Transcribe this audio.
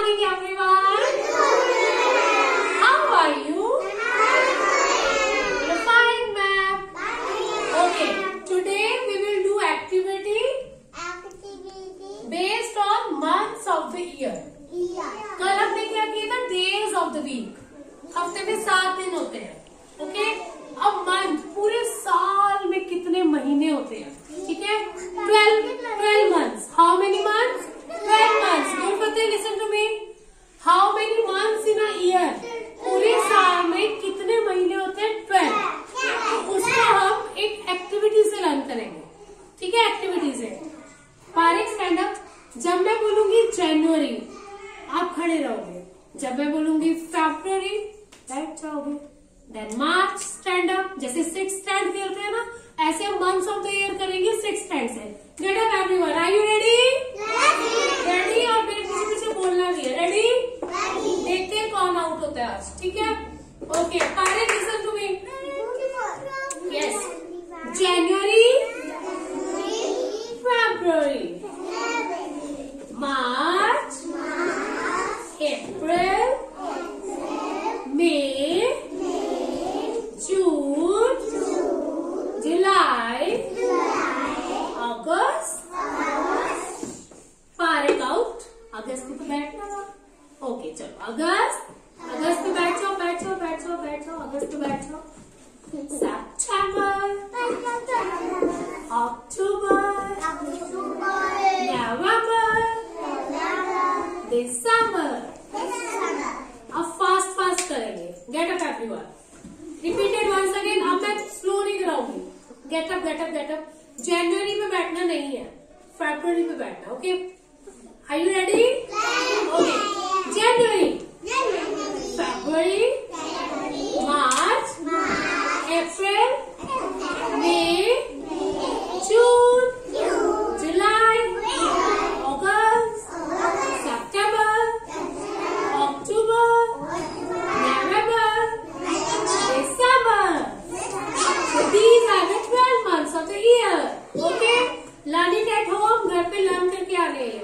morning, everyone. How are you? You're fine, ma'am. Okay. Today we will do activity based on months of the year. कल हमने क्या किया था days of the week हफ़्ते में सात दिन होते हैं ओके अब मंथ पूरे साल में कितने महीने होते हैं ठीक है twelve twelve months how many months twelve months don't Fateh listen to me how many months in a year पूरे साल में कितने महीने होते हैं ट्वेल्व तो उसको हम एक एक्टिविटी से लर्न करेंगे ठीक है एक्टिविटी से पारिक स्टैंड अप जब मैं बोलूँगी जनवरी आप खड़े रहोगे। जब मैं बोलूँगी फेब्रवरी बैठ जाओगे। देन मार्च स्टैंड अप जैसे सिक्स स्टैंड करते हैं ना ऐसे हम मंथ्स ऑफ़ द ईयर करेंगे सिक्स स्टैंड से। Get up everyone are you ready ready और मेरे पीछे पीछे बोलना भी है। रेडी देखते हैं कौन आउट होता है आज। ठीक है? ओके पारे अगस्त में तो बैठना था। ओके, चलो, अगस्त अगस्त में बैठ जाओ बैठ जाओ बैठ जाओ बैठ जाओ अगस्त में बैठ। जाओ सितंबर अक्टूबर अब फास्ट फास्ट करेंगे। Get up repeated once again अब मैं स्लो नहीं कराऊँगी। Get up get up get up जनवरी में बैठना नहीं है। फेब्रवरी में बैठना okay Are you ready? Yeah. Okay. January. January. February. March. March. April. May. June. July. August. September. October. November. December. December. So these are the 12 months of the year. Okay? Learn it at home. घर पे learn करके आ गए